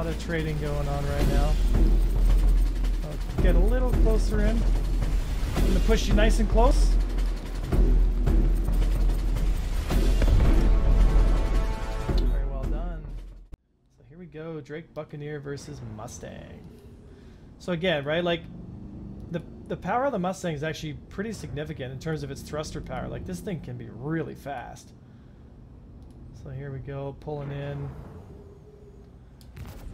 lot of trading going on right now. I'll get a little closer in. I'm gonna push you nice and close. Very well done. So here we go, Drake Buccaneer versus Mustang. So again, right, like the the power of the Mustang is actually pretty significant in terms of its thruster power. Like this thing can be really fast. So here we go, pulling in.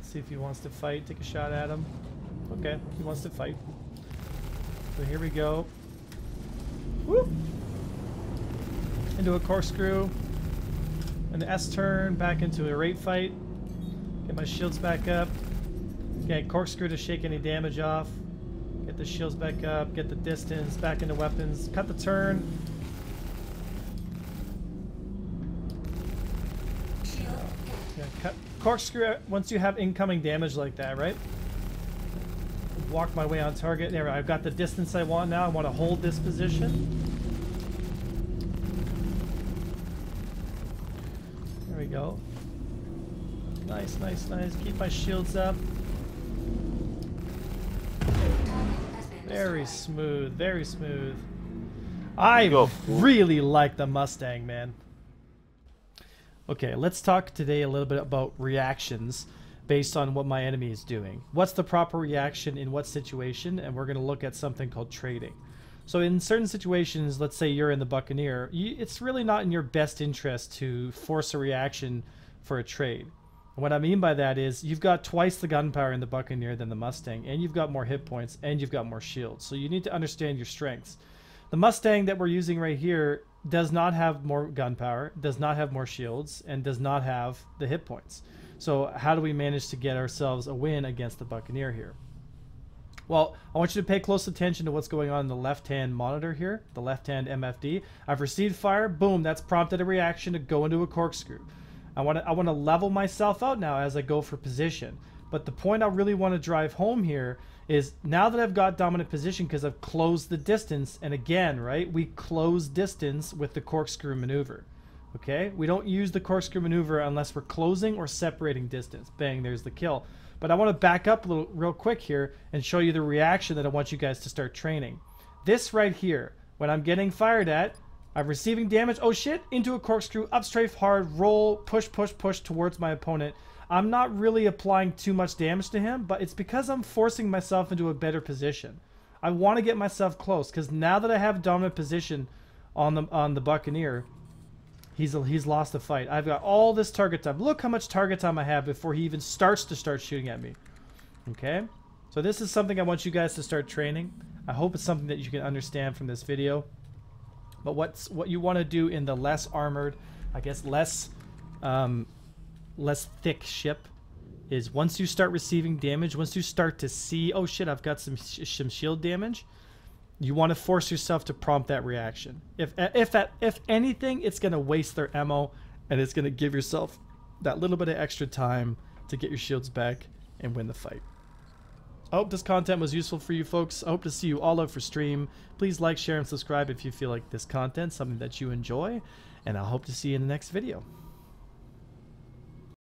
See if he wants to fight. Take a shot at him. Okay, he wants to fight. So here we go. Whoop! Into a corkscrew. An S turn, back into a rate fight. Get my shields back up. Get corkscrew to shake any damage off. Get the shields back up, get the distance, back into weapons. Cut the turn. Yeah, cut corkscrew once you have incoming damage like that, right? Walk my way on target. There, I've got the distance I want now. I want to hold this position. There we go. Nice, nice, nice. Keep my shields up. Very smooth, very smooth. I really like the Mustang, man. Okay, let's talk today a little bit about reactions based on what my enemy is doing. What's the proper reaction in what situation? And we're going to look at something called trading. So in certain situations, let's say you're in the Buccaneer, you, it's really not in your best interest to force a reaction for a trade. What I mean by that is you've got twice the gunpowder in the Buccaneer than the Mustang, and you've got more hit points, and you've got more shields. So you need to understand your strengths. The Mustang that we're using right here does not have more gunpowder, does not have more shields, and does not have the hit points. So how do we manage to get ourselves a win against the Buccaneer here? Well, I want you to pay close attention to what's going on in the left-hand monitor here, the left-hand MFD. I've received fire, boom, that's prompted a reaction to go into a corkscrew. I want to I want to level myself out now as I go for position. But the point I really want to drive home here is now that I've got dominant position because I've closed the distance, and again, right, we close distance with the corkscrew maneuver. Okay, we don't use the corkscrew maneuver unless we're closing or separating distance. Bang, there's the kill. But I want to back up a little real quick here and show you the reaction that I want you guys to start training. This right here, when I'm getting fired at, I'm receiving damage. Oh shit, into a corkscrew, up strafe hard, roll, push, push, push towards my opponent. I'm not really applying too much damage to him, but it's because I'm forcing myself into a better position. I want to get myself close because now that I have dominant position on the on the Buccaneer, he's he's lost the fight. I've got all this target time. Look how much target time I have before he even starts to start shooting at me. Okay, so this is something I want you guys to start training. I hope it's something that you can understand from this video. But what's what you want to do in the less armored, I guess less um, less thick ship is once you start receiving damage, once you start to see, oh shit, I've got some sh- some shield damage, you want to force yourself to prompt that reaction. If if if anything, it's gonna waste their ammo, and it's gonna give yourself that little bit of extra time to get your shields back and win the fight. I hope this content was useful for you folks. I hope to see you all for stream. Please like, share, and subscribe if you feel like this content something that you enjoy, and I hope to see you in the next video.